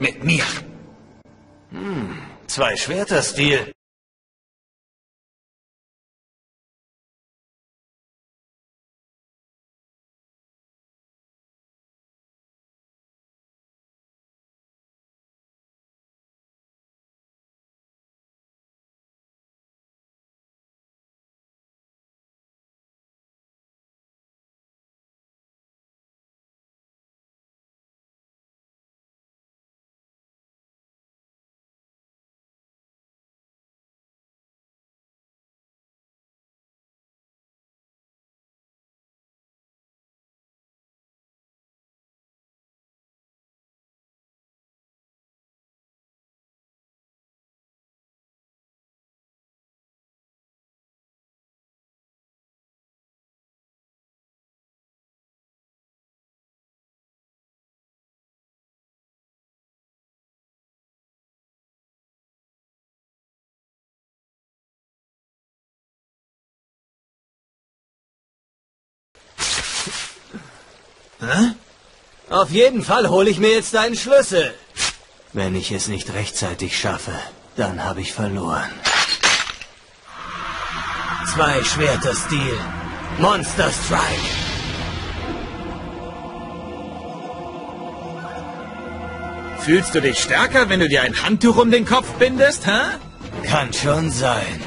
Mit mir. Hm, zwei Schwerter-Stil. Hä? Auf jeden Fall hole ich mir jetzt deinen Schlüssel. Wenn ich es nicht rechtzeitig schaffe, dann habe ich verloren. Zwei Schwerter Stil. Monster Strike. Fühlst du dich stärker, wenn du dir ein Handtuch um den Kopf bindest, hä? Kann schon sein.